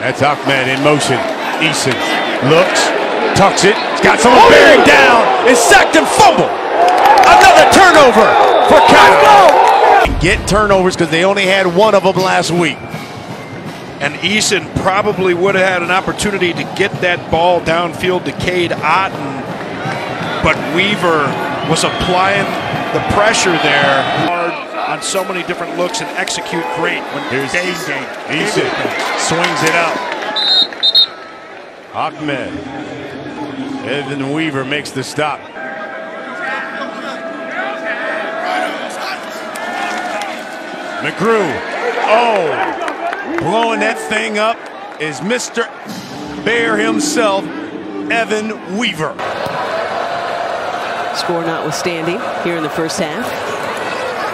That's Ahmed in motion. Eason looks, tucks it, he's got someone bearing down, and sacked and fumble. Another turnover for Cal. Get turnovers because they only had one of them last week. And Eason probably would have had an opportunity to get that ball downfield to Cade Otton, but Weaver was applying the pressure there hard on so many different looks and execute great when Here's game game. Eason swings it out. Ahmed. Evan Weaver makes the stop. McGrew. Oh, blowing that thing up is Mr. Bear himself, Evan Weaver. Score notwithstanding here in the first half.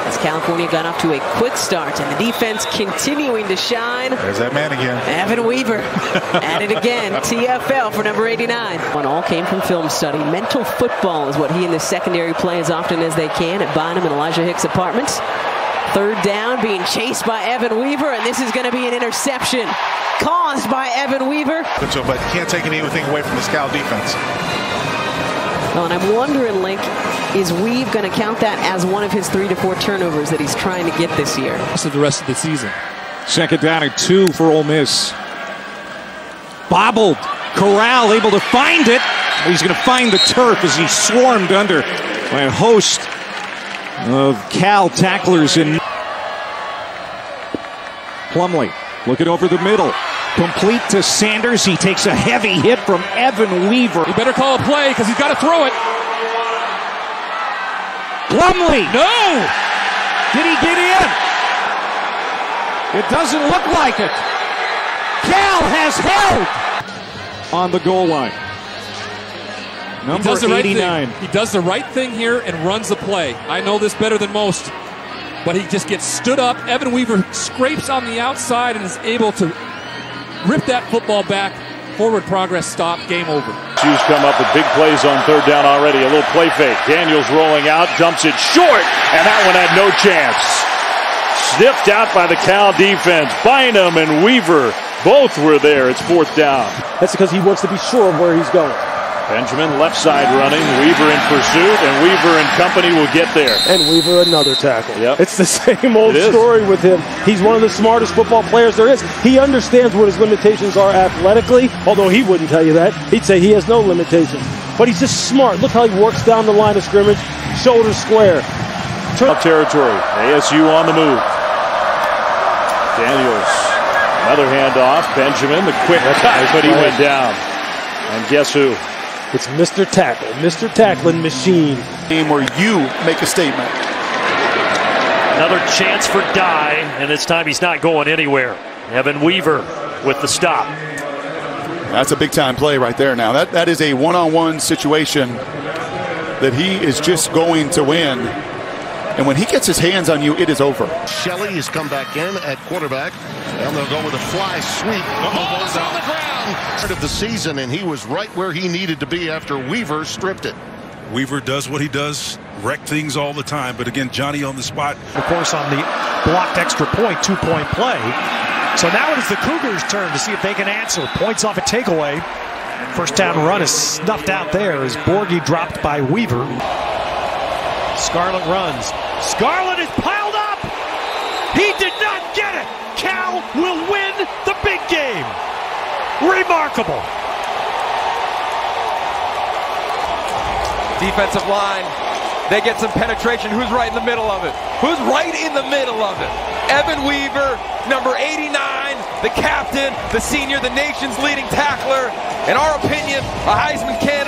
As California got off to a quick start and the defense continuing to shine. There's that man again. Evan Weaver at it again. TFL for number 89. One all came from film study. Mental football is what he and the secondary play as often as they can at Bynum and Elijah Hicks apartments. Third down being chased by Evan Weaver, and this is going to be an interception caused by Evan Weaver. But can't take anything away from the Cal defense. Well, and I'm wondering, Link, is Weave going to count that as one of his three to four turnovers that he's trying to get this year? of the rest of the season. Second down and two for Ole Miss. Bobbled. Corral able to find it. He's going to find the turf as he swarmed under by a host of Cal tacklers in Plumlee. Looking over the middle. Complete to Sanders. He takes a heavy hit from Evan Weaver. You better call a play because he's got to throw it. Plumlee. No! Did he get in? It doesn't look like it. Cal has held on the goal line. He Number does the 89. thing. He does the right thing here and runs the play. I know this better than most, but he just gets stood up. Evan Weaver scrapes on the outside and is able to rip that football back. Forward progress stop. Game over. Shoes come up with big plays on third down already. A little play fake. Daniels rolling out, dumps it short, and that one had no chance. Sniffed out by the Cal defense. Bynum and Weaver both were there. It's fourth down. That's because he wants to be sure of where he's going. Benjamin left side running. Weaver in pursuit, and Weaver and company will get there. And Weaver another tackle. Yep. It's the same old story with him. He's one of the smartest football players there is. He understands what his limitations are athletically, although he wouldn't tell you that. He'd say he has no limitations. But he's just smart. Look how he works down the line of scrimmage, shoulders square. Turn- Territory. ASU on the move. Daniels. Another handoff. Benjamin, the quick cut, but he went down. And guess who? It's Mr. Tackle, Mr. Tackling Machine. Game where you make a statement. Another chance for Dye, and this time he's not going anywhere. Evan Weaver with the stop. That's a big time play right there now. That that is a one on one situation that he is just going to win. And when he gets his hands on you, it is over. Shelley has come back in at quarterback, and they'll go with a fly sweep. Ball's oh, on the ground. Part of the season, and he was right where he needed to be after Weaver stripped it. Weaver does what he does, wreck things all the time. But again, Johnny on the spot. Of course, on the blocked extra point, two point play. So now it is the Cougars' turn to see if they can answer. Points off a takeaway. First down run is snuffed out there as Borghi dropped by Weaver. Scarlett runs. Scarlett is piled up. He did not get it. Cal will win the big game. Remarkable. Defensive line. They get some penetration. Who's right in the middle of it? Who's right in the middle of it? Evan Weaver, number 89, the captain, the senior, the nation's leading tackler. In our opinion, a Heisman candidate.